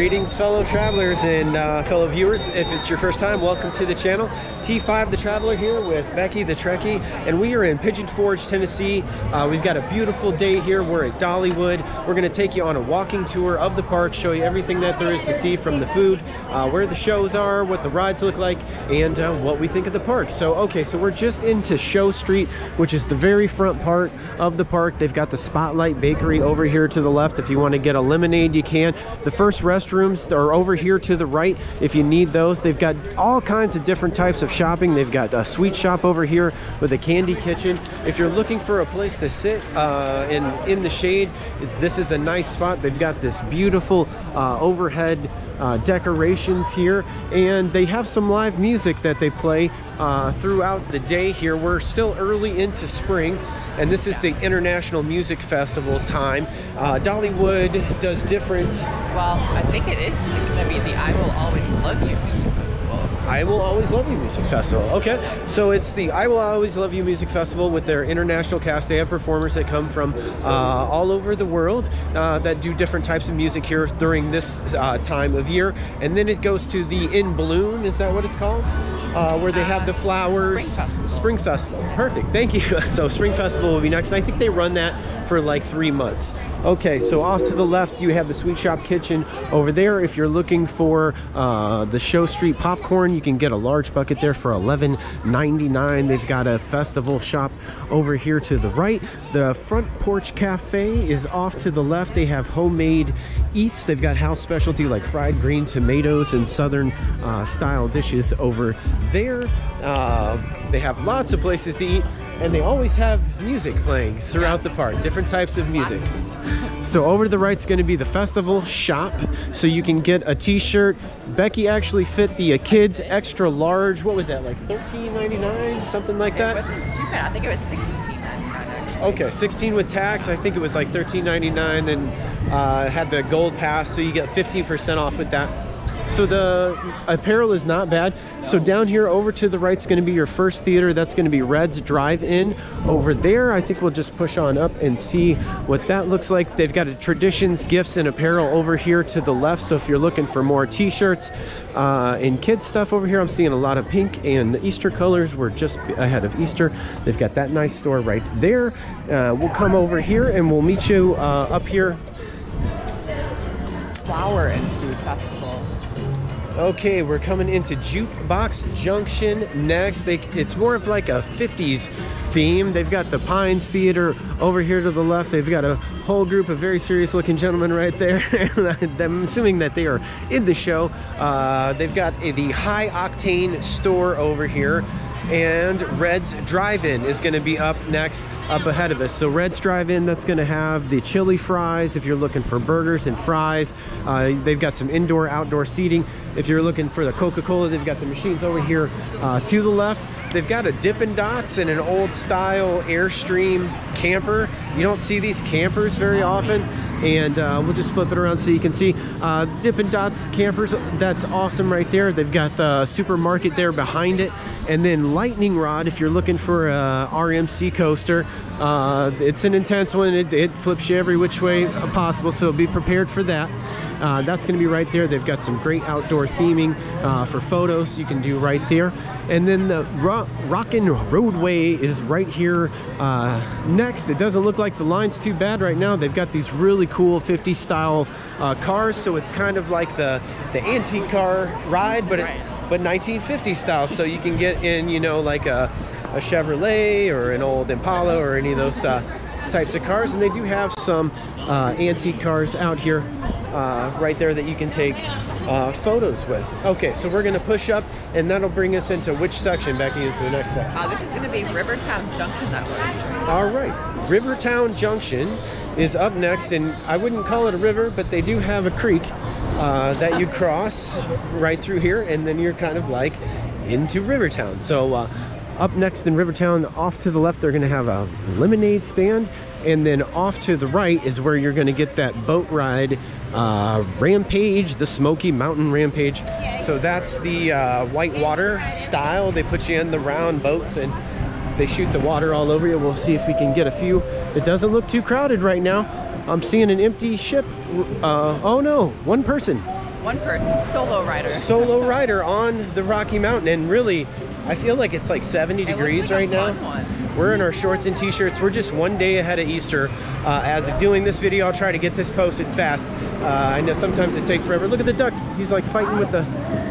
Greetings, fellow travelers and uh, fellow viewers. If it's your first time, welcome to the channel. T5 the Traveler here with Becky the Trekkie, and we are in Pigeon Forge, Tennessee. Uh, we've got a beautiful day here. We're at Dollywood. We're going to take you on a walking tour of the park, show you everything that there is to see from the food, uh, where the shows are, what the rides look like, and uh, what we think of the park. So, okay, so we're just into Show Street, which is the very front part of the park. They've got the Spotlight Bakery over here to the left. If you want to get a lemonade, you can. The first restrooms are over here to the right if you need those. They've got all kinds of different types of shopping. They've got a sweet shop over here with a candy kitchen. If you're looking for a place to sit uh, in, in the shade, this is a nice spot. They've got this beautiful uh, overhead uh, decorations here and they have some live music that they play uh, throughout the day here. We're still early into spring and this is the International Music Festival time. Uh, Dollywood does different Well, I think it is I mean, the I Will Always Love You. I Will Always Love You Music Festival. Okay, so it's the I Will Always Love You Music Festival with their international cast. They have performers that come from uh, all over the world uh, that do different types of music here during this uh, time of year. And then it goes to the In Bloom, is that what it's called? Uh, where they have the Uh, flowers. Spring Festival. Spring Festival. Perfect. Thank you. so Spring Festival will be next. And I think they run that for like three months. Okay, so off to the left you have the Sweet Shop Kitchen. Over there, if you're looking for uh, the Show Street popcorn, you can get a large bucket there for $11.99. They've got a festival shop over here to the right. The Front Porch Cafe is off to the left. They have homemade eats. They've got house specialty like fried green tomatoes and southern uh, style dishes over there. Uh, they have lots of places to eat and they always have music playing throughout Yes. the park, different types of music. So over to the right is going to be the festival shop, so you can get a t-shirt. Becky actually fit the uh, kids extra large, what was that, like $13.99, something like It that? wasn't too bad. I think it was 16 actually. Okay, 16 with tax. I think it was like 13.99 and uh, had the gold pass, so you get 15% off with that. So the apparel is not bad. So down here over to the right is going to be your first theater. That's going to be Red's Drive-In. Over there, I think we'll just push on up and see what that looks like. They've got a Traditions Gifts and Apparel over here to the left. So if you're looking for more t-shirts uh, and kids stuff over here, I'm seeing a lot of pink and Easter colors. We're just ahead of Easter. They've got that nice store right there. Uh, we'll come over here and we'll meet you uh, up here Flower and Food Festival. Okay, we're coming into Jukebox Junction next. They, it's more of like a 50s theme. They've got the Pines Theater over here to the left. They've got a whole group of very serious looking gentlemen right there. I'm assuming that they are in the show. Uh, they've got the High Octane store over here. And Red's Drive-In is going to be up next, up ahead of us. So Red's Drive-In, that's going to have the chili fries if you're looking for burgers and fries. Uh, they've got some indoor, outdoor seating. If you're looking for the Coca-Cola, they've got the machines over here uh, to the left. They've got a Dippin' Dots and an old style Airstream camper. You don't see these campers very often. And uh, we'll just flip it around so you can see. Uh, Dippin' Dots campers, that's awesome right there. They've got the supermarket there behind it. And then Lightning Rod, if you're looking for a RMC coaster, uh, it's an intense one. It, it flips you every which way possible, so be prepared for that. Uh, that's going to be right there. They've got some great outdoor theming uh, for photos you can do right there. And then the Ro Rockin' Roadway is right here uh, next. It doesn't look like the line's too bad right now. They've got these really cool 50 style uh, cars, so it's kind of like the, the antique car ride, but it, but 1950 style. So you can get in, you know, like a, a Chevrolet or an old Impala or any of those uh, types of cars. And they do have some uh, antique cars out here uh, right there that you can take uh, photos with. Okay, so we're gonna push up and that'll bring us into which section, Becky, is the next section? Uh, this is going to be Rivertown Junction that way. All right, Rivertown Junction is up next, and I wouldn't call it a river, but they do have a creek uh, that you cross right through here, and then you're kind of like into Rivertown. So uh, up next in Rivertown, off to the left, they're going to have a lemonade stand, and then off to the right is where you're going to get that boat ride uh, Rampage, the Smoky Mountain Rampage. So that's the uh, whitewater style. They put you in the round boats and they shoot the water all over you. We'll see if we can get a few. It doesn't look too crowded right now. I'm seeing an empty ship. Uh, oh no, one person. One person, solo rider. Solo rider on the Rocky Mountain. And really, I feel like it's like 70 It degrees like right now. one. We're in our shorts and t-shirts. We're just one day ahead of Easter. Uh, as of doing this video, I'll try to get this posted fast. Uh, I know sometimes it takes forever. Look at the duck. He's like fighting with the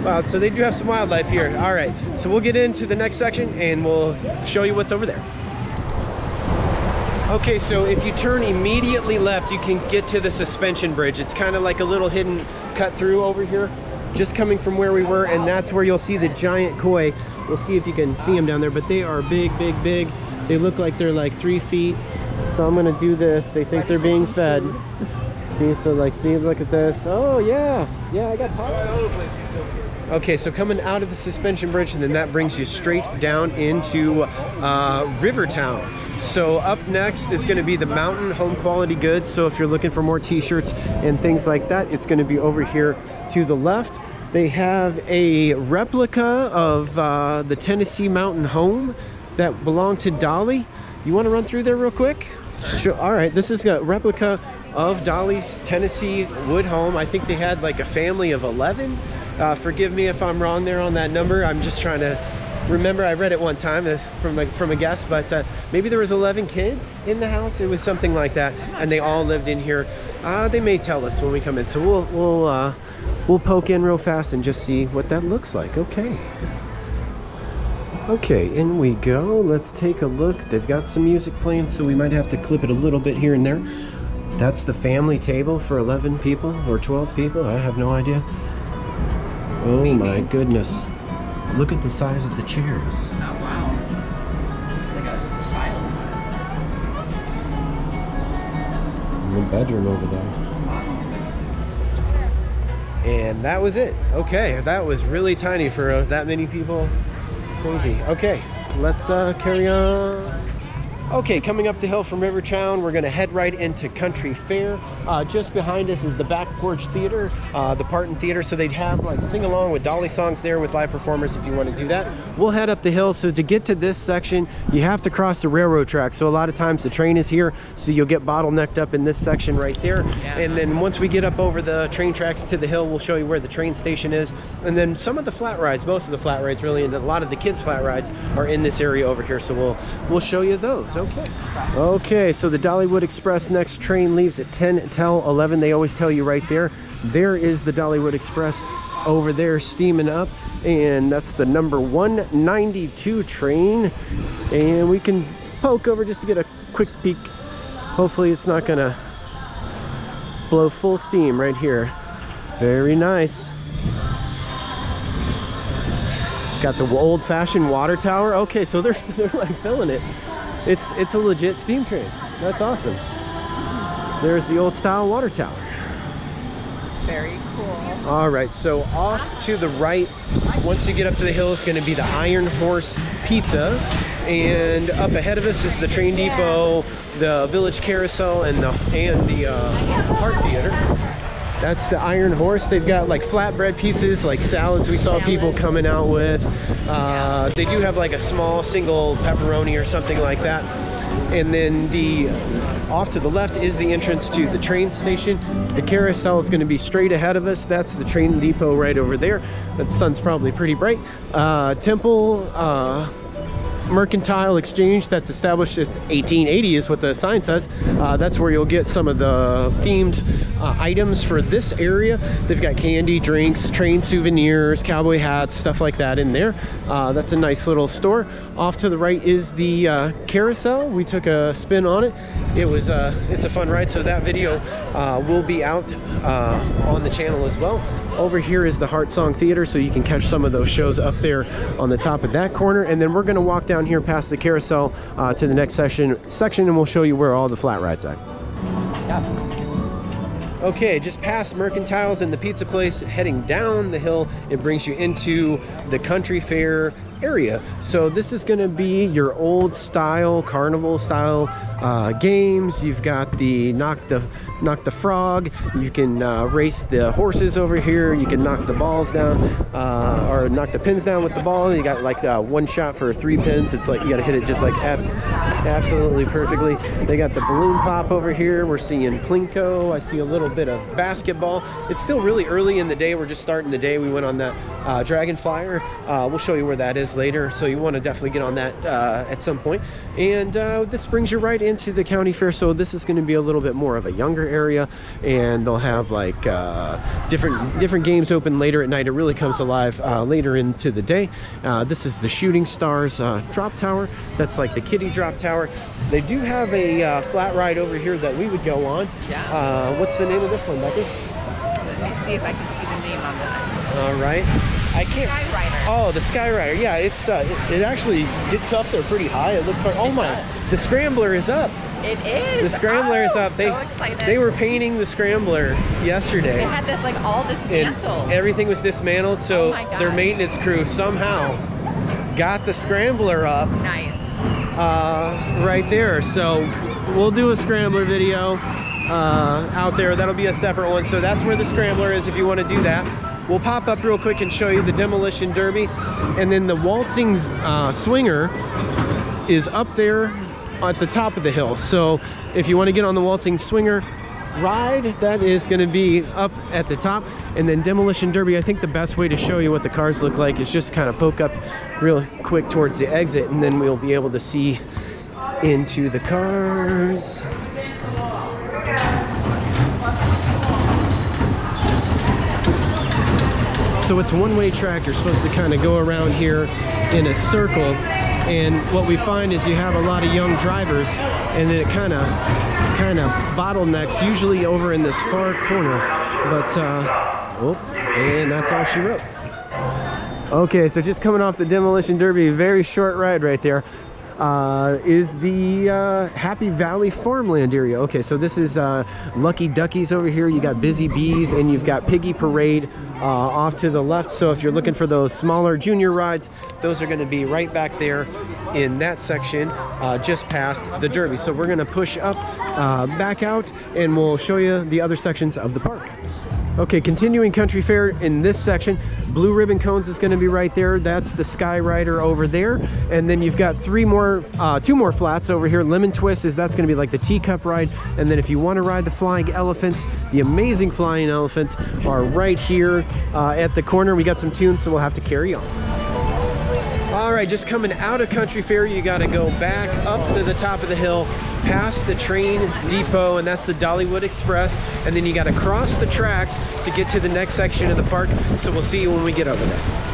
wow. So they do have some wildlife here. All right. So we'll get into the next section and we'll show you what's over there. Okay, so if you turn immediately left, you can get to the suspension bridge. It's kind of like a little hidden cut through over here, just coming from where we were, and that's where you'll see the giant koi. We'll see if you can see them down there, but they are big, big, big. They look like they're like three feet. So I'm gonna do this. They think they're being fed. See, so like, see, look at this. Oh yeah, yeah, I got Okay, so coming out of the suspension bridge, and then that brings you straight down into uh, Rivertown. So up next is going to be the Mountain Home Quality Goods. So if you're looking for more t-shirts and things like that, it's going to be over here to the left. They have a replica of uh, the Tennessee Mountain Home that belonged to Dolly. You want to run through there real quick? Sure. All right, this is a replica of Dolly's Tennessee wood home. I think they had like a family of 11. Uh, forgive me if I'm wrong there on that number. I'm just trying to remember. I read it one time uh, from a, from a guest, but uh, maybe there was 11 kids in the house. It was something like that, and they all lived in here. Uh, they may tell us when we come in, so we'll we'll uh, we'll poke in real fast and just see what that looks like. Okay. Okay, in we go. Let's take a look. They've got some music playing, so we might have to clip it a little bit here and there. That's the family table for 11 people or 12 people. I have no idea. Oh my goodness. Look at the size of the chairs. Oh wow. Looks like a child size. And the bedroom over there. And that was it. Okay, that was really tiny for uh, that many people. Crazy. Okay, let's uh, carry on. Okay, coming up the hill from Rivertown, we're gonna head right into Country Fair. Uh, just behind us is the Back Porch Theater, uh, the Parton Theater, so they'd have like sing along with Dolly songs there with live performers if you want to do that. We'll head up the hill, so to get to this section, you have to cross the railroad track. So a lot of times the train is here, so you'll get bottlenecked up in this section right there. Yeah. And then once we get up over the train tracks to the hill, we'll show you where the train station is. And then some of the flat rides, most of the flat rides really, and a lot of the kids' flat rides are in this area over here. So we'll we'll show you those. Okay. Okay, so the Dollywood Express next train leaves at 10 till 11. They always tell you right there. There is the Dollywood Express over there steaming up and that's the number 192 train and we can poke over just to get a quick peek hopefully it's not gonna blow full steam right here very nice got the old-fashioned water tower okay so they're they're like filling it it's it's a legit steam train that's awesome. There's the old style water tower. Very cool. all right so off to the right once you get up to the hill it's going to be the iron horse pizza. And up ahead of us is the train depot the village carousel and the and the uh, theater that's the iron horse. They've got like flatbread pizzas like salads we saw people coming out with. Uh, they do have like a small single pepperoni or something like that. And then the off to the left is the entrance to the train station. The carousel is going to be straight ahead of us. That's the train depot right over there. The sun's probably pretty bright. Uh, temple uh, mercantile exchange that's established as 1880 is what the sign says. Uh, that's where you'll get some of the themed uh, items for this area. They've got candy drinks train souvenirs cowboy hats stuff like that in there. Uh, that's a nice little store. Off to the right is the uh, carousel. We took a spin on it. It was uh, it's a fun ride so that video uh, will be out on the channel as well. Over here is the Heart Song Theater, so you can catch some of those shows up there on the top of that corner. And then we're going to walk down here past the carousel uh, to the next section, section, and we'll show you where all the flat rides are. Okay, just past Mercantiles and the pizza place, heading down the hill, it brings you into the Country Fair area. So this is going to be your old style, carnival style uh, games. You've got the knock the knock the frog. You can uh, race the horses over here. You can knock the balls down uh, or knock the pins down with the ball. You got like uh, one shot for three pins. It's like you got to hit it just like abs absolutely perfectly. They got the balloon pop over here. We're seeing Plinko. I see a little bit of basketball. It's still really early in the day. We're just starting the day. We went on that uh, Dragonflier. Uh, we'll show you where that is later. So you want to definitely get on that at some point. And this brings you right into the county fair. So this is going to be a little bit more of a younger area and they'll have like uh, different different games open later at night. It really comes alive uh, later into the day. this is the Shooting Stars drop tower. That's like the kiddie drop tower. They do have a flat ride over here that we would go on. Yeah. what's the name of this one, Becky? Let me see if I can see the name on that. All right. I can't. Skyrider. Oh, the Skyrider. Yeah, it's uh, it, it, actually gets up there pretty high. It looks like. Oh my! The Scrambler is up. It is. The Scrambler oh, is up. They so they were painting the Scrambler yesterday. They had this like all dismantled. And everything was dismantled, so oh their maintenance crew somehow got the Scrambler up. Nice. Uh, right there. So we'll do a Scrambler video uh, out there. That'll be a separate one. So that's where the Scrambler is if you want to do that. We'll pop up real quick and show you the Demolition Derby. And then the Waltzing uh, Swinger is up there at the top of the hill. So if you want to get on the Waltzing Swinger ride, that is going to be up at the top. And then Demolition Derby, I think the best way to show you what the cars look like is just kind of poke up real quick towards the exit and then we'll be able to see into the cars. So it's one-way track. You're supposed to kind of go around here in a circle. And what we find is you have a lot of young drivers and then it kind of kind of bottlenecks, usually over in this far corner. But, uh, oh, and that's all she wrote. Okay, so just coming off the Demolition Derby, very short ride right there uh, is the uh, Happy Valley farmland area. Okay, so this is uh, Lucky Duckies over here. You got Busy Bees and you've got Piggy Parade uh, off to the left. So if you're looking for those smaller junior rides, those are going to be right back there in that section uh, just past the Derby. So we're going to push up uh, back out and we'll show you the other sections of the park. Okay, continuing country fair in this section, Blue Ribbon Cones is going to be right there. That's the Sky Rider over there. And then you've got three more, uh, two more flats over here. Lemon Twist is that's going to be like the teacup ride. And then if you want to ride the flying elephants, the amazing flying elephants are right here uh, at the corner. We got some tunes, so we'll have to carry on. All right, just coming out of Country Fair, you got to go back up to the top of the hill, past the train depot, and that's the Dollywood Express. And then you got to cross the tracks to get to the next section of the park. So we'll see you when we get over there.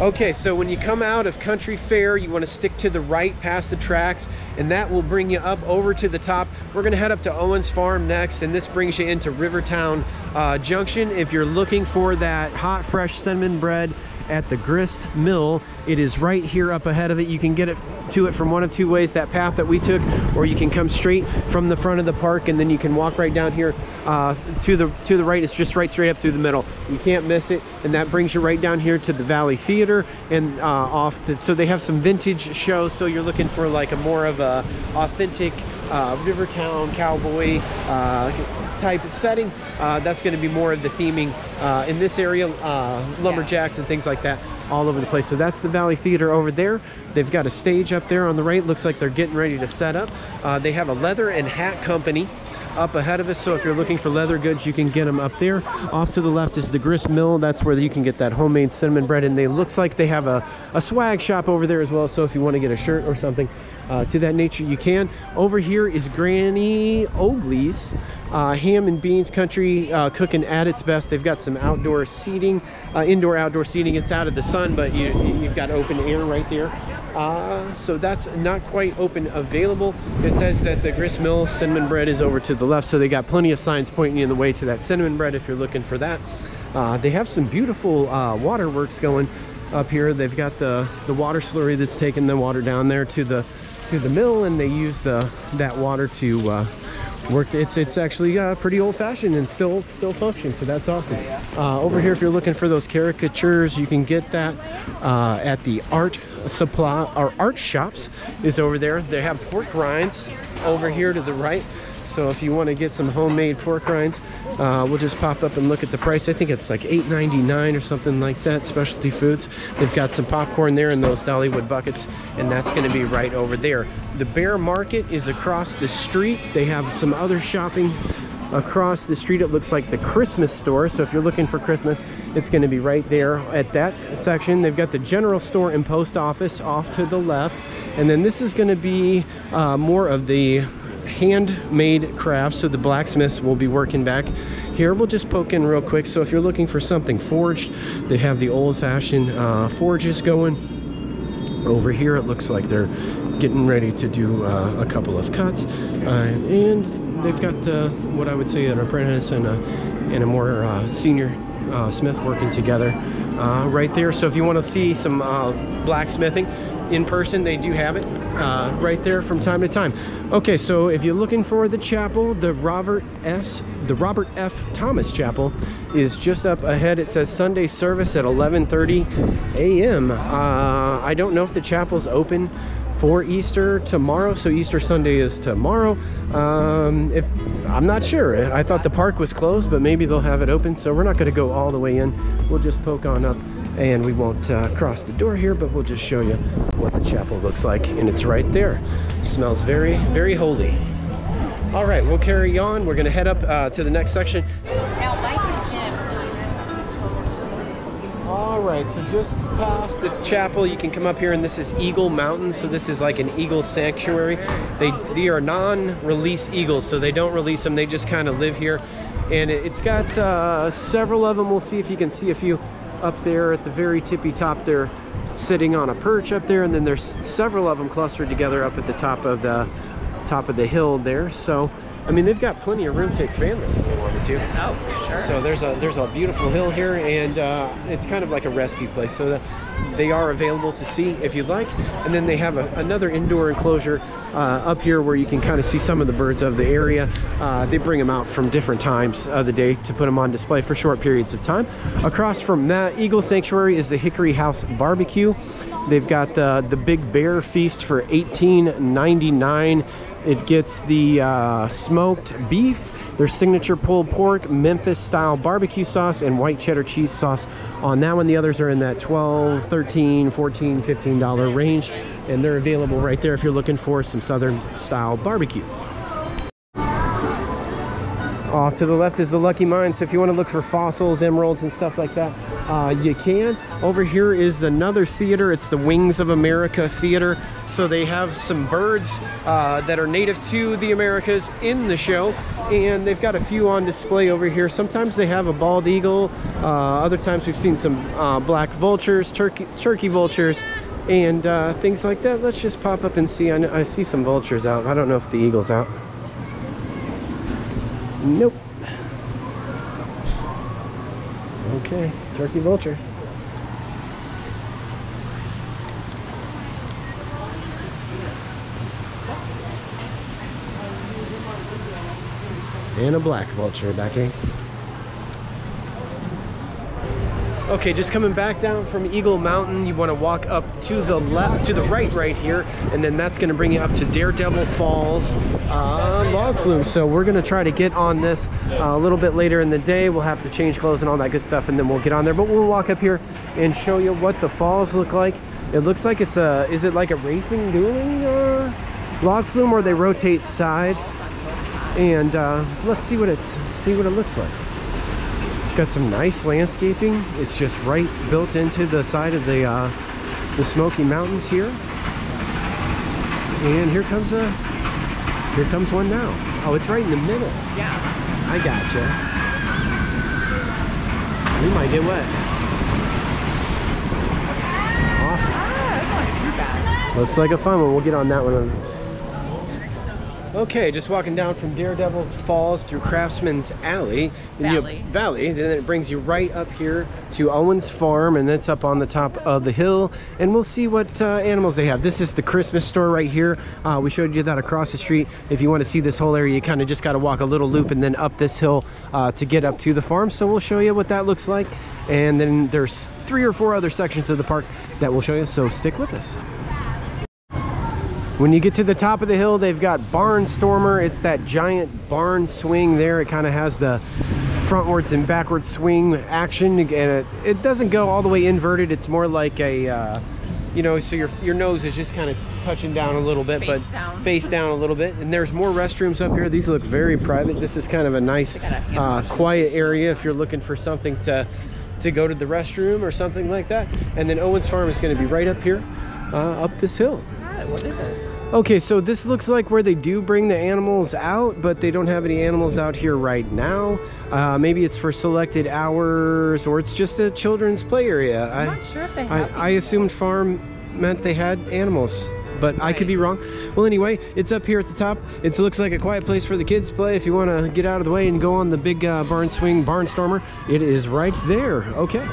Okay, so when you come out of Country Fair, you want to stick to the right past the tracks, and that will bring you up over to the top. We're going to head up to Owens Farm next, and this brings you into Rivertown uh, Junction. If you're looking for that hot, fresh cinnamon bread at the Grist Mill. It is right here up ahead of it. You can get it to it from one of two ways, that path that we took, or you can come straight from the front of the park and then you can walk right down here uh, to the to the right. It's just right straight up through the middle. You can't miss it. And that brings you right down here to the Valley Theater and uh, off. The, so they have some vintage shows. So you're looking for like a more of a authentic uh, Rivertown cowboy uh, type setting. Uh, that's going to be more of the theming uh, in this area, uh, lumberjacks and things like that all over the place. So that's the Valley Theater over there. They've got a stage up there on the right. Looks like they're getting ready to set up. Uh, they have a leather and hat company up ahead of us so if you're looking for leather goods you can get them up there off to the left is the grist mill that's where you can get that homemade cinnamon bread and they looks like they have a, a swag shop over there as well so if you want to get a shirt or something uh, to that nature you can. Over here is granny Ogley's uh, ham and beans country uh, cooking at its best. They've got some outdoor seating uh, indoor outdoor seating. It's out of the sun but you, you've got open air right there. Uh, so that's not quite open available. It says that the grist mill cinnamon bread is over to the left so they got plenty of signs pointing you in the way to that cinnamon bread if you're looking for that. Uh, they have some beautiful waterworks going up here. They've got the the water slurry that's taking the water down there to the to the mill and they use the that water to uh, worked. It's it's actually uh, pretty old fashioned and still still functions. So that's awesome. Uh, over here, if you're looking for those caricatures, you can get that uh, at the art supply or art shops is over there. They have pork rinds over here to the right. So if you want to get some homemade pork rinds, uh, we'll just pop up and look at the price. I think it's like $8.99 or something like that, specialty foods. They've got some popcorn there in those Dollywood buckets, and that's going to be right over there. The Bear Market is across the street. They have some other shopping across the street. It looks like the Christmas store. So if you're looking for Christmas, it's going to be right there at that section. They've got the general store and post office off to the left. And then this is going to be uh, more of the handmade crafts so the blacksmiths will be working back. Here we'll just poke in real quick. So if you're looking for something forged they have the old-fashioned uh, forges going. Over here it looks like they're getting ready to do uh, a couple of cuts. Uh, and they've got uh, what I would say an apprentice and a, and a more uh, senior uh, smith working together right there. So if you want to see some blacksmithing in person they do have it uh, right there from time to time okay so if you're looking for the chapel the robert s the robert f thomas chapel is just up ahead it says sunday service at 11:30 a.m uh, i don't know if the chapel's open for Easter tomorrow. So Easter Sunday is tomorrow. Um, if I'm not sure. I thought the park was closed, but maybe they'll have it open. So we're not going to go all the way in. We'll just poke on up and we won't uh, cross the door here but we'll just show you what the chapel looks like. And it's right there. Smells very very holy. All right we'll carry on. We're gonna head up uh, to the next section. Now Mike and Jim all right so just past the chapel you can come up here and this is eagle mountain. So this is like an eagle sanctuary. They they are non-release eagles so they don't release them. They just kind of live here. And it's got uh, several of them. We'll see if you can see a few up there at the very tippy top. They're sitting on a perch up there and then there's several of them clustered together up at the top of the top of the hill there. So I mean they've got plenty of room to expand this if they wanted to. Oh for sure. So there's a there's a beautiful hill here and uh, it's kind of like a rescue place. So that they are available to see if you'd like. And then they have a, another indoor enclosure uh, up here where you can kind of see some of the birds of the area. Uh, they bring them out from different times of the day to put them on display for short periods of time. Across from that eagle sanctuary is the hickory house barbecue. They've got the the big bear feast for 18.99 it gets the uh, smoked beef their signature pulled pork, Memphis style barbecue sauce, and white cheddar cheese sauce on that one. The others are in that 12, 13, 14, 15 dollar range, and they're available right there if you're looking for some southern style barbecue. Off to the left is the Lucky Mine. So if you want to look for fossils, emeralds, and stuff like that, uh, you can. Over here is another theater. It's the Wings of America Theater. So they have some birds uh, that are native to the Americas in the show. And they've got a few on display over here. Sometimes they have a bald eagle. Uh, other times we've seen some uh, black vultures, turkey, turkey vultures, and uh, things like that. Let's just pop up and see. I, I see some vultures out. I don't know if the eagle's out. Nope. Okay, turkey vulture. And a black vulture, back Becky. Okay, just coming back down from Eagle Mountain, you want to walk up to the left, to the right, right here, and then that's going to bring you up to Daredevil Falls uh, log flume. So we're going to try to get on this uh, a little bit later in the day. We'll have to change clothes and all that good stuff, and then we'll get on there. But we'll walk up here and show you what the falls look like. It looks like it's a, is it like a racing dueling uh, log flume where they rotate sides? And uh, let's see what it see what it looks like. It's got some nice landscaping. It's just right built into the side of the uh, the Smoky Mountains here. And here comes a here comes one now. Oh, it's right in the middle. Yeah. I gotcha. We might get wet. Awesome. Ah, that's not too bad. Looks like a fun one. We'll get on that one. Okay, just walking down from Daredevil's Falls through Craftsman's Alley. then you- Valley. Valley. Then it brings you right up here to Owens Farm, and that's up on the top of the hill. And we'll see what uh, animals they have. This is the Christmas store right here. Uh, we showed you that across the street. If you want to see this whole area, you kind of just got to walk a little loop and then up this hill uh, to get up to the farm. So we'll show you what that looks like. And then there's three or four other sections of the park that we'll show you. So stick with us. When you get to the top of the hill, they've got Barnstormer. It's that giant barn swing there. It kind of has the frontwards and backwards swing action, and it, it doesn't go all the way inverted. It's more like a, uh, you know, so your your nose is just kind of touching down a little bit, Face but down. face down a little bit. And there's more restrooms up here. These look very private. This is kind of a nice, They got a hand uh, quiet area if you're looking for something to to go to the restroom or something like that. And then Owens Farm is going to be right up here, uh, up this hill. What is it? Okay, so this looks like where they do bring the animals out, but they don't have any animals out here right now. Uh, maybe it's for selected hours, or it's just a children's play area. I'm I, not sure if they have. I assumed farm meant they had animals, but I could be wrong. Well, anyway, it's up here at the top. It looks like a quiet place for the kids to play. If you want to get out of the way and go on the big uh, barn swing barnstormer, it is right there. Okay.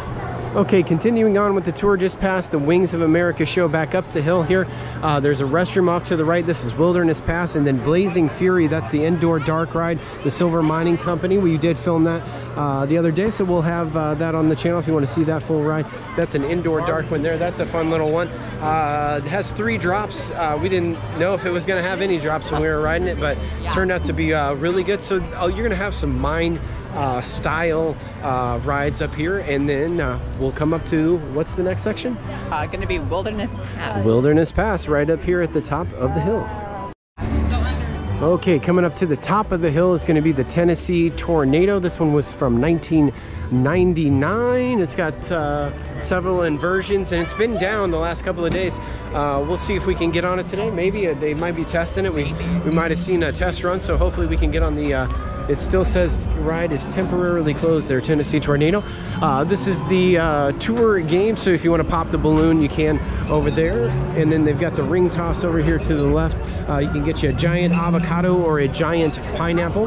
Okay, continuing on with the tour, just past the Wings of America show back up the hill here. Uh, there's a restroom off to the right. This is Wilderness Pass, and then Blazing Fury. That's the indoor dark ride, the Silver Mining Company. We did film that uh, the other day, so we'll have uh, that on the channel if you want to see that full ride. That's an indoor dark one there. That's a fun little one. Uh, it has three drops. Uh, we didn't know if it was going to have any drops when we were riding it, but turned out to be uh, really good. So uh, you're going to have some mine uh, style uh, rides up here, and then uh, we'll come up to what's the next section? Uh, going to be Wilderness Pass. Wilderness Pass, right up here at the top of the hill. Okay, coming up to the top of the hill is going to be the Tennessee Tornado. This one was from 1999. It's got uh, several inversions and it's been down the last couple of days. Uh, we'll see if we can get on it today. Maybe uh, they might be testing it. We, we might have seen a test run, so hopefully we can get on the. It still says ride is temporarily closed there, Tennessee Tornado. Uh, this is the uh, tour game, so if you want to pop the balloon, you can over there. And then they've got the ring toss over here to the left. Uh, you can get you a giant avocado or a giant pineapple.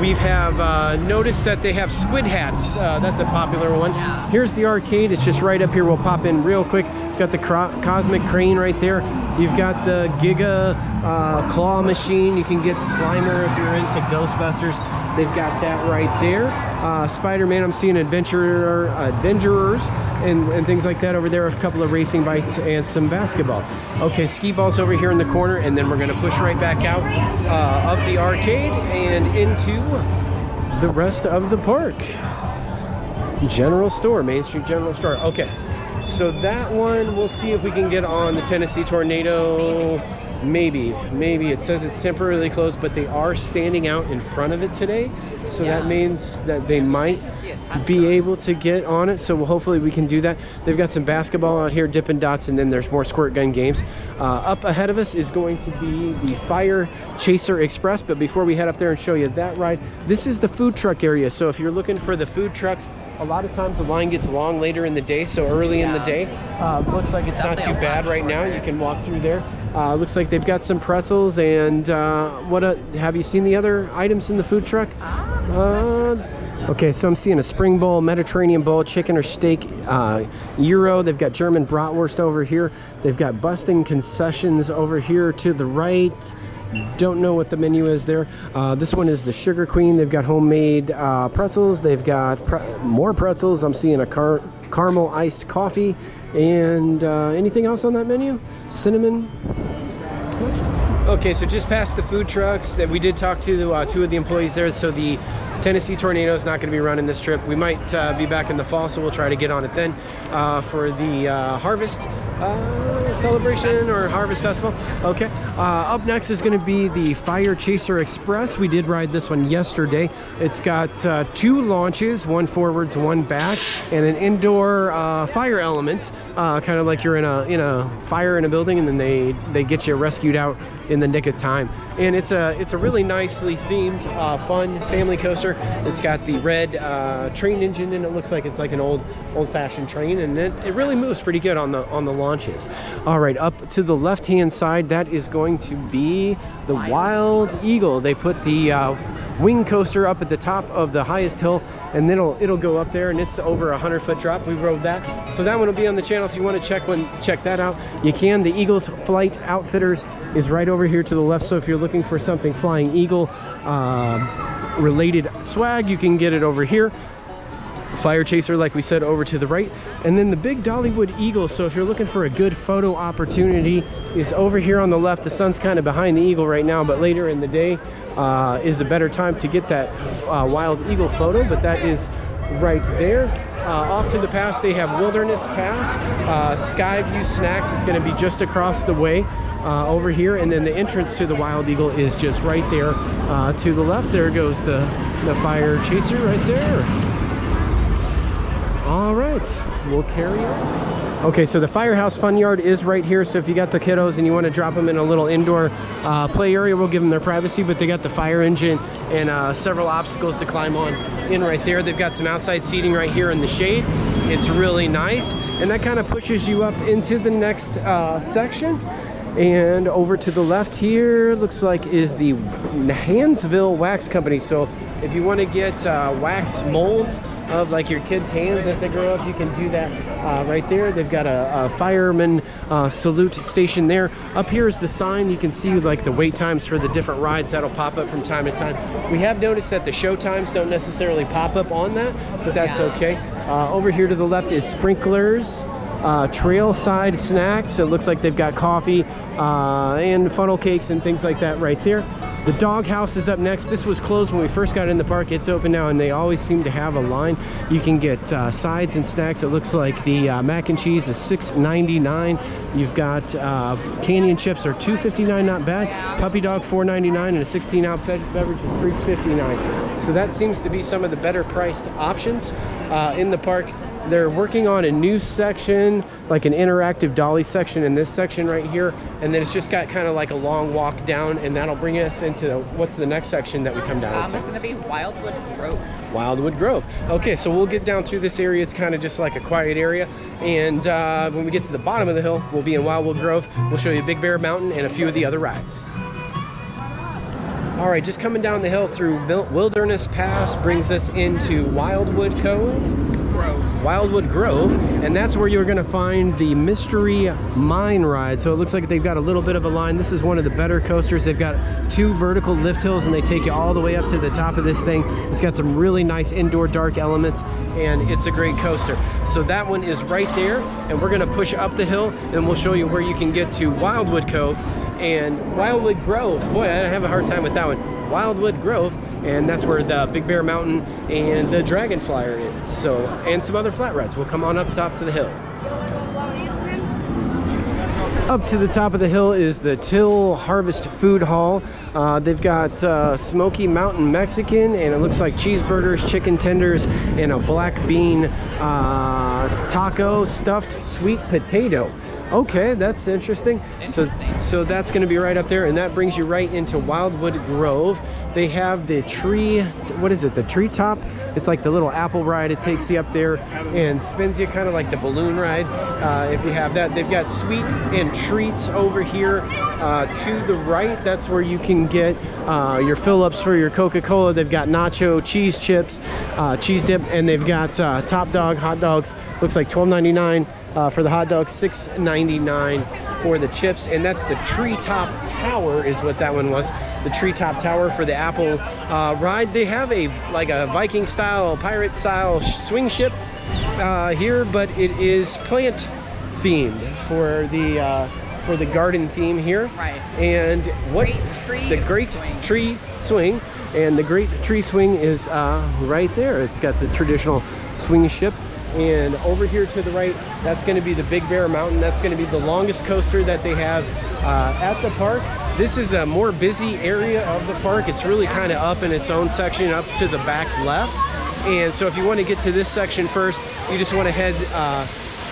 We have uh, noticed that they have squid hats. Uh, that's a popular one. Here's the arcade. It's just right up here. We'll pop in real quick. Got the Cosmic Crane right there. You've got the Giga uh, Claw Machine. You can get Slimer if you're into Ghostbusters. They've got that right there. Uh, Spider-Man, I'm seeing adventurer, adventurers and, and things like that over there. A couple of racing bikes and some basketball. Okay, ski balls over here in the corner, and then we're gonna push right back out uh, of the arcade and into the rest of the park. General Store, Main Street General Store. Okay, so that one, we'll see if we can get on the Tennessee Tornado. Maybe, maybe. It says it's temporarily closed, but they are standing out in front of it today. So Yeah. that means that they might to see a test be able to get on it. So we'll, hopefully we can do that. They've got some basketball out here, Dippin' Dots, and then there's more squirt gun games. Uh, up ahead of us is going to be the Fire Chaser Express. But before we head up there and show you that ride, this is the food truck area. So if you're looking for the food trucks, a lot of times the line gets long later in the day. So early in the day, uh, looks like it's not too bad right now. You can walk through there. Uh, looks like they've got some pretzels and uh, what? A, have you seen the other items in the food truck? Uh, okay, so I'm seeing a spring bowl, Mediterranean bowl, chicken or steak, uh, gyro. They've got German bratwurst over here. They've got busting concessions over here to the right. Don't know what the menu is there. Uh, this one is the Sugar Queen. They've got homemade uh, pretzels. They've got pre- more pretzels. I'm seeing a car- caramel iced coffee. And uh, anything else on that menu? Cinnamon? Okay, so just past the food trucks that we did talk to uh, two of the employees there. So the Tennessee Tornado is not going to be running this trip. We might uh, be back in the fall, so we'll try to get on it then uh, for the uh, harvest uh, celebration or harvest festival. Okay. Uh, up next is going to be the Fire Chaser Express. We did ride this one yesterday. It's got uh, two launches, one forwards, one back, and an indoor uh, fire element, uh, kind of like you're in a in a fire in a building, and then they they get you rescued out in the nick of time. And it's a it's a really nicely themed, uh, fun family coaster. It's got the red uh, train engine and it. Looks like it's like an old old-fashioned train and it, it really moves pretty good on the on the launches. All right, up to the left-hand side, that is going to be the Wild Eagle. They put the uh, wing coaster up at the top of the highest hill and then it'll it'll go up there and it's over a 100 foot drop. We rode that. So that one will be on the channel. If you want to check one check that out you can. The eagles flight outfitters is right over here to the left. So if you're looking for something flying eagle uh, related swag you can get it over here. Fire chaser like we said over to the right. And then the big dollywood eagle. So if you're looking for a good photo opportunity is over here on the left. The sun's kind of behind the eagle right now but later in the day uh, is a better time to get that uh, wild eagle photo. But that is right there uh, off to the pass they have wilderness pass. Uh, skyview snacks is going to be just across the way uh, over here and then the entrance to the wild eagle is just right there uh, to the left. There goes the the fire chaser right there. All right, we'll carry on. Okay, so the Firehouse Fun Yard is right here. So if you got the kiddos and you want to drop them in a little indoor uh, play area, we'll give them their privacy. But they got the fire engine and uh, several obstacles to climb on in right there. They've got some outside seating right here in the shade. It's really nice. And that kind of pushes you up into the next uh, section. And over to the left here, looks like is the Hansville Wax Company. So if you want to get uh, wax molds of like your kids' hands as they grow up, you can do that uh, right there. They've got a, a fireman uh, salute station there. Up here is the sign. You can see like the wait times for the different rides that'll pop up from time to time. We have noticed that the show times don't necessarily pop up on that, but that's okay. Uh, over here to the left is sprinklers uh, trailside snacks. It looks like they've got coffee uh, and funnel cakes and things like that right there. The dog house is up next. This was closed when we first got in the park. It's open now and they always seem to have a line. You can get uh, sides and snacks. It looks like the uh, mac and cheese is $6.99. You've got uh, candy and chips are $2.59, not bad. Puppy dog $4.99 and a 16 ounce beverage is $3.59. So that seems to be some of the better priced options uh, in the park they're working on a new section like an interactive dolly section in this section right here and then it's just got kind of like a long walk down and that'll bring us into what's the next section that we come down Um, to it's gonna be Wildwood Grove. Wildwood Grove. Okay, so we'll get down through this area. It's kind of just like a quiet area. And uh, when we get to the bottom of the hill, we'll be in Wildwood Grove. We'll show you Big Bear Mountain and a few of the other rides. All right, just coming down the hill through Wilderness Pass brings us into Wildwood Cove. Grove. Wildwood Grove, and that's where you're gonna find the Mystery Mine Ride. So it looks like they've got a little bit of a line. This is one of the better coasters. They've got two vertical lift hills and they take you all the way up to the top of this thing. It's got some really nice indoor dark elements and it's a great coaster. So that one is right there and we're gonna push up the hill and we'll show you where you can get to Wildwood Cove and Wildwood Grove. Boy, I have a hard time with that one. Wildwood Grove, and that's where the Big Bear Mountain and the Dragonflier is. So, and some other flat rides. We'll come on up top to the hill. Up to the top of the hill is the Till Harvest Food Hall. Uh, they've got uh, Smoky Mountain Mexican, and it looks like cheeseburgers, chicken tenders, and a black bean uh, taco stuffed sweet potato. Okay, that's interesting. Interesting. So, so that's going to be right up there, and that brings you right into Wildwood Grove. They have the tree, what is it? The treetop. It's like the little apple ride. It takes you up there and spins you, kind of like the balloon ride. Uh, if you have that, they've got sweet and treats over here uh, to the right. That's where you can get uh, your fill-ups for your Coca-Cola. They've got nacho cheese chips, uh, cheese dip, and they've got uh, top dog hot dogs. Looks like $12.99 uh, for the hot dog, $6.99 for the chips, and that's the treetop tower is what that one was. The treetop tower for the Apple uh, ride. They have a like a Viking style, pirate style swing ship uh, here, but it is plant themed for the uh, for the garden theme here. Right. And what Great the great swing. tree swing, and the great tree swing is uh, right there. It's got the traditional swing ship. And over here to the right, that's going to be the Big Bear Mountain. That's going to be the longest coaster that they have uh, at the park. This is a more busy area of the park. It's really kind of up in its own section, up to the back left. And so if you want to get to this section first, you just want to head uh,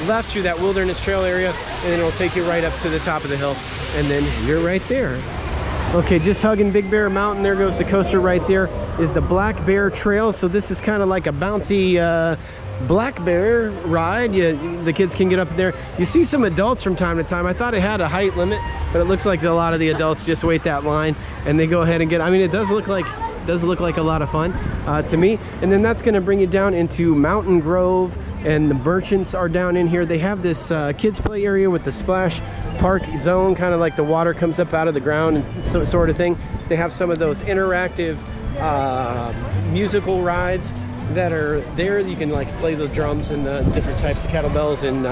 left through that wilderness trail area, and then it'll take you right up to the top of the hill, and then you're right there. Okay, just hugging Big Bear Mountain. There goes the coaster right there. Is the Black Bear Trail. So this is kind of like a bouncy uh, Black Bear ride. You, the kids can get up there. You see some adults from time to time. I thought it had a height limit, but it looks like a lot of the adults just wait that line and they go ahead and get. I mean, it does look like does look like a lot of fun uh, to me. And then that's going to bring you down into Mountain Grove and the merchants are down in here. They have this uh, kids play area with the splash park zone, kind of like the water comes up out of the ground and so, sort of thing. They have some of those interactive uh, musical rides that are there. You can like play the drums and the different types of kettlebells and uh,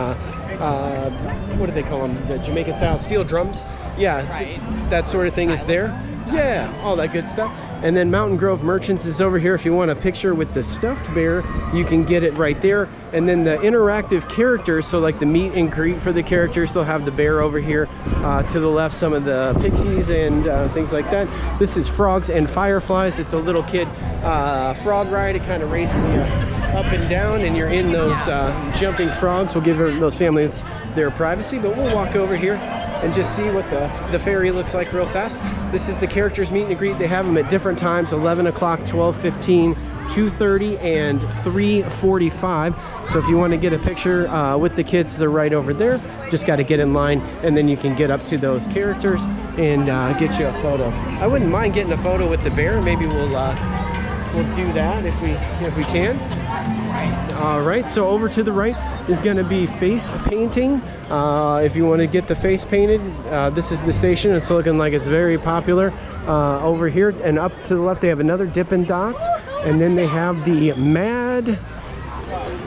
uh, what do they call them? The Jamaican style steel drums. Yeah, Right. that sort of thing is there. Yeah, all that good stuff. And then Mountain Grove Merchants is over here. If you want a picture with the stuffed bear, you can get it right there. And then the interactive characters, so like the meet and greet for the characters, they'll have the bear over here. Uh, to the left, some of the pixies and uh, things like that. This is Frogs and Fireflies. It's a little kid uh, frog ride. It kind of races you up and down and you're in those uh, jumping frogs. We'll give those families their privacy, but we'll walk over here and just see what the, the ferry looks like real fast. This is the characters meet and greet. They have them at different times, 11 o'clock, 12.15, 2.30, and 3.45. So if you want to get a picture uh, with the kids, they're right over there. Just got to get in line and then you can get up to those characters and uh, get you a photo. I wouldn't mind getting a photo with the bear. Maybe we'll uh, we'll do that if we if we can. All right, so over to the right is going to be face painting. Uh, if you want to get the face painted, uh, this is the station. It's looking like it's very popular uh, over here. And up to the left, they have another Dippin' Dots, and then they have the Mad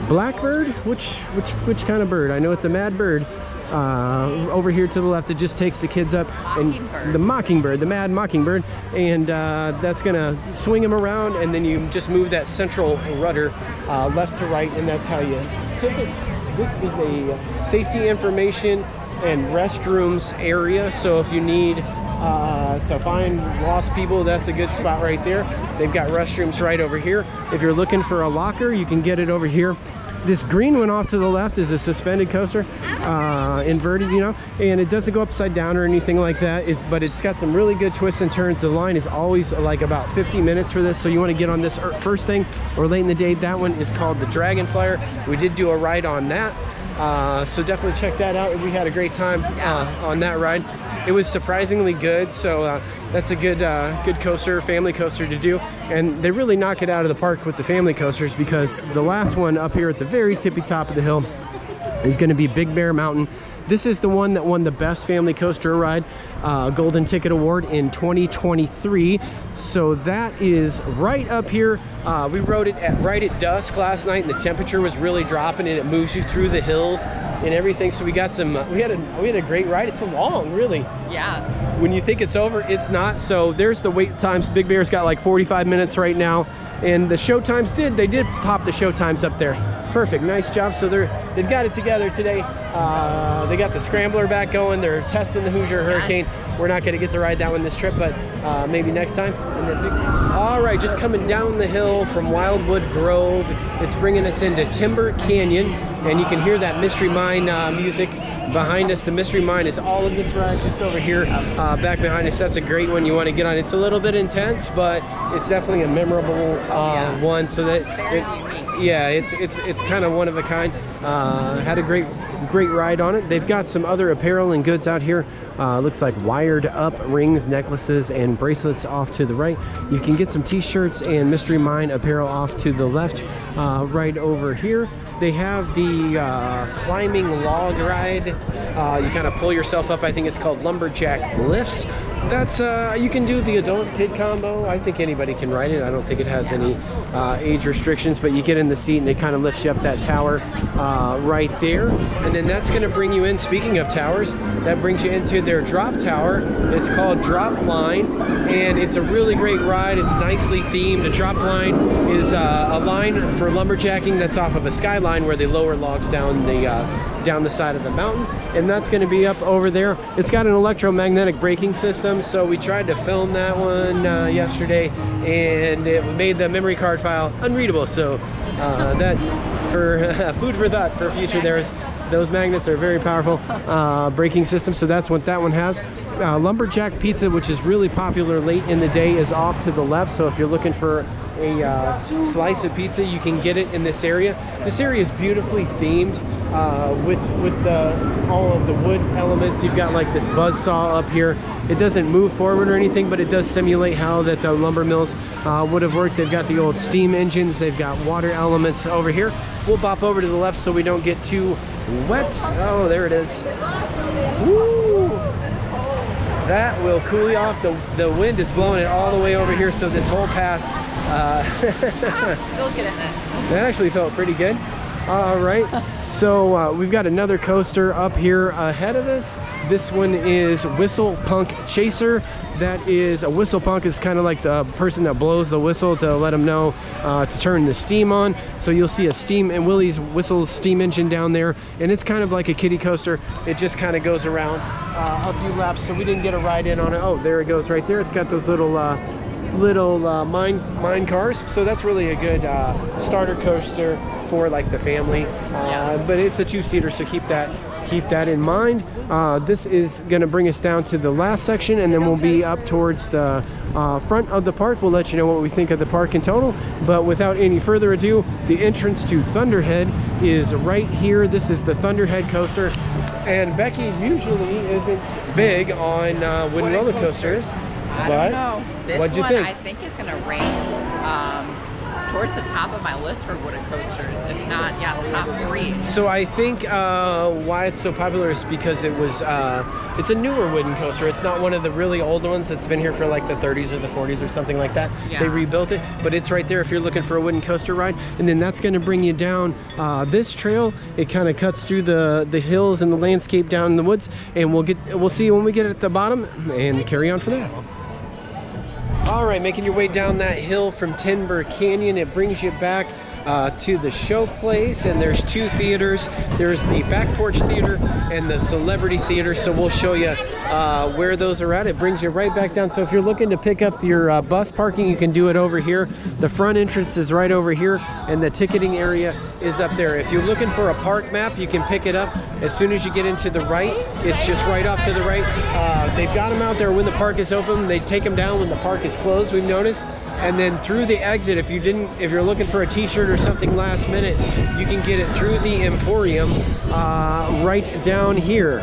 Blackbird. Which which which kind of bird? I know it's a mad bird. Uh, over here to the left, it just takes the kids up and the mockingbird, the mad mockingbird, and uh, that's gonna swing them around, and then you just move that central rudder uh, left to right, and that's how you tip it. This is a safety information and restrooms area, so if you need uh, to find lost people, that's a good spot right there. They've got restrooms right over here. If you're looking for a locker, you can get it over here. This green one off to the left is a suspended coaster, uh, inverted, you know, and it doesn't go upside down or anything like that. It, but it's got some really good twists and turns. The line is always like about 50 minutes for this, so you want to get on this er- first thing or late in the day. That one is called the Dragonflier. We did do a ride on that, uh, so definitely check that out. We had a great time uh, on that ride. It was surprisingly good, so uh, that's a good uh, good coaster, family coaster to do. And they really knock it out of the park with the family coasters because the last one up here at the very tippy top of the hill is going to be Big Bear Mountain. This is the one that won the best family coaster ride uh, Golden Ticket Award in 2023. So that is right up here. Uh, we rode it at right at dusk last night, and the temperature was really dropping, and it moves you through the hills and everything. So we got some. Uh, we had a we had a great ride. It's long, really Yeah. when you think it's over, it's not. So there's the wait times. Big Bear's got like 45 minutes right now. And the show times did, they did pop the show times up there. Perfect, nice job. So they're, they've got it together today. Uh, they got the scrambler back going. They're testing the Hoosier Hurricane. We're not gonna get to ride that one this trip, but uh, maybe next time. And then Big- All right, just coming down the hill from Wildwood Grove. It's bringing us into Timber Canyon. And you can hear that Mystery Mine uh, music behind us. The Mystery Mine is all of this ride just over here, uh, back behind us. That's a great one you want to get on. It's a little bit intense, but it's definitely a memorable uh, yeah. one. So that, it- yeah, it's it's it's kind of one of a kind. Uh, had a great great ride on it. They've got some other apparel and goods out here. Uh, looks like wired up rings, necklaces, and bracelets off to the right. You can get some t-shirts and Mystery Mine apparel off to the left, uh, right over here. They have the uh, climbing log ride. Uh, you kind of pull yourself up. I think it's called lumberjack lifts. That's uh, you can do the adult kid combo. I think anybody can ride it. I don't think it has any uh, age restrictions, but you get in the seat and it kind of lifts you up that tower uh, right there. And then that's going to bring you in. Speaking of towers, that brings you into their drop tower. It's called Drop Line, and it's a really great ride. It's nicely themed. The drop line is uh, a line for lumberjacking that's off of a skyline where they lower logs down the uh, down the side of the mountain, and that's going to be up over there. It's got an electromagnetic braking system, so we tried to film that one uh, yesterday, and it made the memory card file unreadable. So uh, that for food for thought for future. There's those magnets are very powerful uh, braking system. So that's what that one has. Uh, Lumberjack Pizza, which is really popular late in the day, is off to the left. So if you're looking for a uh, slice of pizza, you can get it in this area. This area is beautifully themed uh, with with the, all of the wood elements. You've got like this buzz saw up here. It doesn't move forward or anything, but it does simulate how that the lumber mills uh, would have worked. They've got the old steam engines. They've got water elements over here. We'll bop over to the left so we don't get too wet. Oh, there it is. Woo! That will cool you off. The, the wind is blowing it all the way over here, so this whole pass uh, Still that actually felt pretty good. All right, so uh, we've got another coaster up here ahead of us. This one is Whistle Punk Chaser. That is a whistle punk is kind of like the person that blows the whistle to let them know uh, to turn the steam on. So you'll see a steam and Willie's whistles steam engine down there, and it's kind of like a kiddie coaster. It just kind of goes around uh, a few laps. So we didn't get a ride in on it. Oh, there it goes right there. It's got those little uh, little uh, mine mine cars. So that's really a good uh, starter coaster for like the family. Uh, but it's a two-seater so keep that keep that in mind. Uh, this is going to bring us down to the last section and then we'll be up towards the uh, front of the park. We'll let you know what we think of the park in total. But without any further ado the entrance to Thunderhead is right here. This is the Thunderhead coaster. And Becky usually isn't big on uh, wooden roller coasters I don't know. This what'd you one think? I think is gonna rank um, towards the top of my list for wooden coasters. If not, yeah, the top three. So I think uh, why it's so popular is because it was uh, it's a newer wooden coaster. It's not one of the really old ones that's been here for like the 30s or the 40s or something like that. Yeah. They rebuilt it, but it's right there if you're looking for a wooden coaster ride. And then that's going to bring you down uh, this trail. It kind of cuts through the the hills and the landscape down in the woods, and we'll get we'll see you when we get at the bottom and carry on from there. All right, making your way down that hill from Timber Canyon, it brings you back uh, to the show place, and there's two theaters. There's the Back Porch Theater and the Celebrity Theater, so we'll show you uh, where those are at. It brings you right back down. So if you're looking to pick up your uh, bus parking, you can do it over here. The front entrance is right over here, and the ticketing area is up there. If you're looking for a park map, you can pick it up as soon as you get into the right. It's just right off to the right. Uh, they've got them out there when the park is open. They take them down when the park is closed. We've noticed. And then through the exit, if you didn't, if you're looking for a T-shirt or something last minute, you can get it through the Emporium, uh, right down here.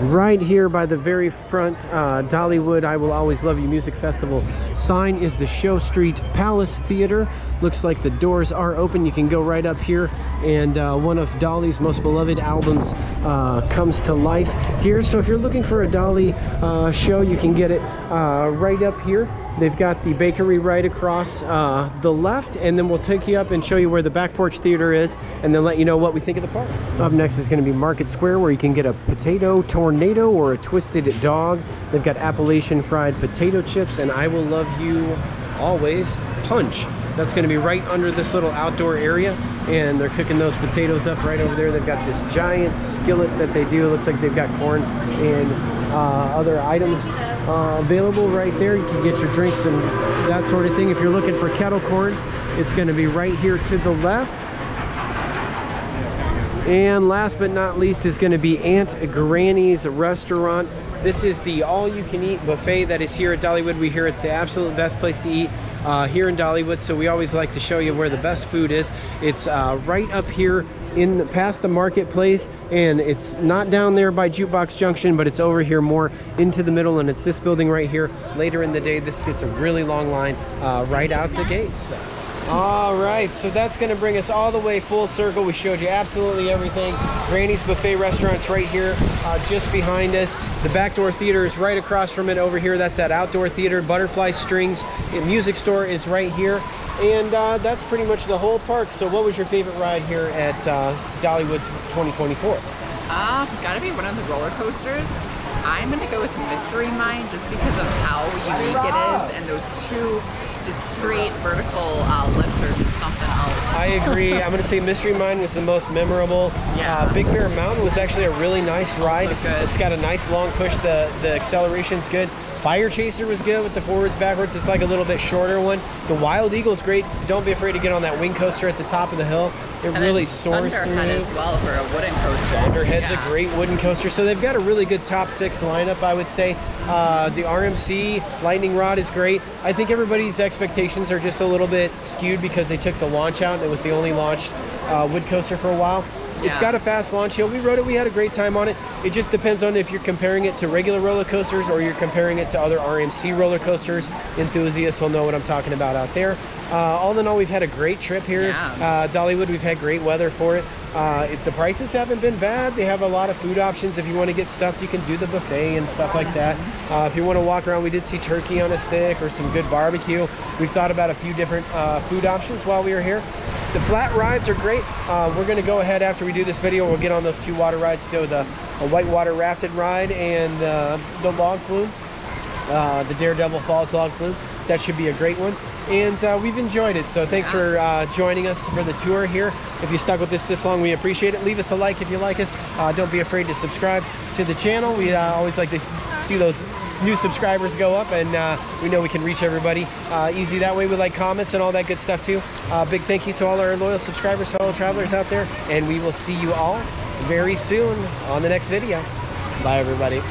Right here by the very front uh, dollywood i will always love you music festival. Sign is the show street palace theater. Looks like the doors are open. You can go right up here and uh, one of dolly's most beloved albums uh, comes to life here. So if you're looking for a dolly uh, show you can get it uh, right up here They've got the bakery right across uh, the left, and then we'll take you up and show you where the back porch theater is, and then let you know what we think of the park. Up next is going to be Market Square, where you can get a potato tornado or a twisted dog. They've got Appalachian fried potato chips, and I will love you always punch. That's going to be right under this little outdoor area, and they're cooking those potatoes up right over there. They've got this giant skillet that they do. It looks like they've got corn and other items uh, available right there. You can get your drinks and that sort of thing. If you're looking for kettle corn, it's going to be right here to the left. And last but not least is going to be Aunt Granny's Restaurant. This is the all-you-can-eat buffet that is here at Dollywood. We hear it's the absolute best place to eat uh, here in Dollywood, so we always like to show you where the best food is. It's uh, right up here in past the marketplace, and it's not down there by Jukebox Junction, but it's over here more into the middle, and it's this building right here. Later in the day, this gets a really long line uh, right out the gates. All right, so that's gonna bring us all the way full circle. We showed you absolutely everything. Granny's Buffet Restaurant's right here, uh, just behind us. The Back Porch Theater is right across from it over here. That's that outdoor theater. Butterfly Strings and Music Store is right here. And uh, that's pretty much the whole park. So what was your favorite ride here at uh, Dollywood 2024? Uh, gotta be one of the roller coasters. I'm gonna go with Mystery Mine just because of how unique it is, and those two just straight vertical uh, lifts are just something else. I agree. I'm going to say Mystery Mine was the most memorable. Yeah. Uh, Big Bear Mountain was actually a really nice ride. It's got a nice long push. The the acceleration's good. Fire Chaser was good with the forwards backwards. It's like a little bit shorter one. The Wild Eagle's great. Don't be afraid to get on that wing coaster at the top of the hill. It And really soars through. Thunderhead as well for a wooden coaster. Thunderhead's Yeah. a great wooden coaster. So they've got a really good top six lineup, I would say. Uh, the RMC Lightning Rod is great. I think everybody's expectations are just a little bit skewed because they took the launch out. It was the only launched uh, wood coaster for a while. It's got a fast launch hill. We rode it. We had a great time on it. It just depends on if you're comparing it to regular roller coasters or you're comparing it to other RMC roller coasters. Enthusiasts will know what I'm talking about out there. Uh, all in all, we've had a great trip here. Yeah. Uh, Dollywood, we've had great weather for it. Uh, if the prices haven't been bad. They have a lot of food options. If you want to get stuffed, you can do the buffet and stuff like that. Uh, if you want to walk around, we did see turkey on a stick or some good barbecue. We've thought about a few different uh, food options while we were here. The flat rides are great. Uh, we're going to go ahead after we do this video. We'll get on those two water rides. So the a whitewater rafted ride and uh, the log flume uh, the Daredevil Falls Log Flume. That should be a great one. And uh, we've enjoyed it. So thanks for uh, joining us for the tour here. If you stuck with us this long, we appreciate it. Leave us a like if you like us. Uh, don't be afraid to subscribe to the channel. We uh, always like to see those new subscribers go up and uh, we know we can reach everybody uh, easy that way. We like comments and all that good stuff too. Big thank you to all our loyal subscribers, fellow travelers out there. And we will see you all very soon on the next video. Bye everybody.